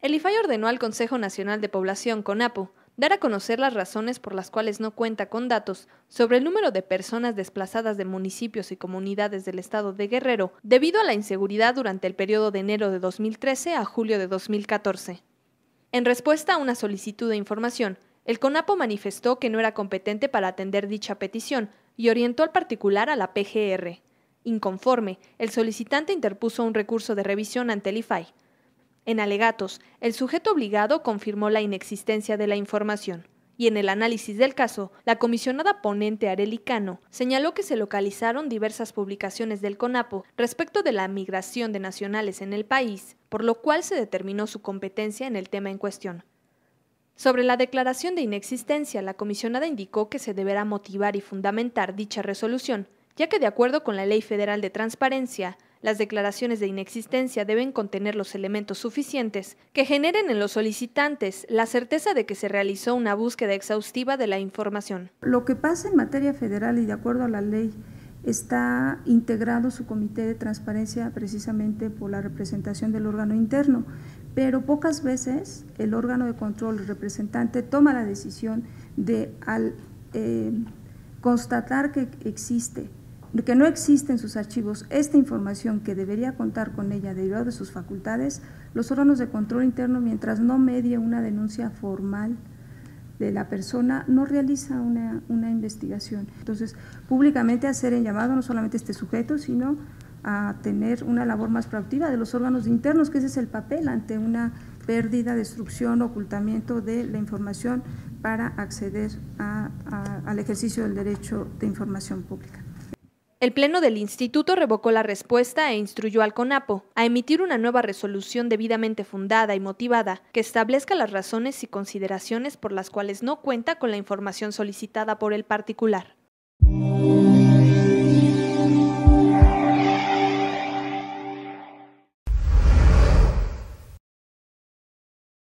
El IFAI ordenó al Consejo Nacional de Población, CONAPO, dar a conocer las razones por las cuales no cuenta con datos sobre el número de personas desplazadas de municipios y comunidades del estado de Guerrero debido a la inseguridad durante el periodo de enero de 2013 a julio de 2014. En respuesta a una solicitud de información, el CONAPO manifestó que no era competente para atender dicha petición y orientó al particular a la PGR. Inconforme, el solicitante interpuso un recurso de revisión ante el IFAI, en alegatos, el sujeto obligado confirmó la inexistencia de la información. Y en el análisis del caso, la comisionada ponente Arelicano señaló que se localizaron diversas publicaciones del CONAPO respecto de la migración de nacionales en el país, por lo cual se determinó su competencia en el tema en cuestión. Sobre la declaración de inexistencia, la comisionada indicó que se deberá motivar y fundamentar dicha resolución, ya que de acuerdo con la Ley Federal de Transparencia, las declaraciones de inexistencia deben contener los elementos suficientes que generen en los solicitantes la certeza de que se realizó una búsqueda exhaustiva de la información. Lo que pasa en materia federal y de acuerdo a la ley está integrado su comité de transparencia precisamente por la representación del órgano interno, pero pocas veces el órgano de control, el representante, toma la decisión de al eh, constatar que existe que no existe en sus archivos esta información que debería contar con ella derivado de sus facultades, los órganos de control interno, mientras no medie una denuncia formal de la persona, no realiza una, investigación. Entonces, públicamente hacer el llamado no solamente a este sujeto, sino a tener una labor más proactiva de los órganos internos, que ese es el papel ante una pérdida, destrucción, ocultamiento de la información para acceder al ejercicio del derecho de información pública. El Pleno del Instituto revocó la respuesta e instruyó al CONAPO a emitir una nueva resolución debidamente fundada y motivada que establezca las razones y consideraciones por las cuales no cuenta con la información solicitada por el particular.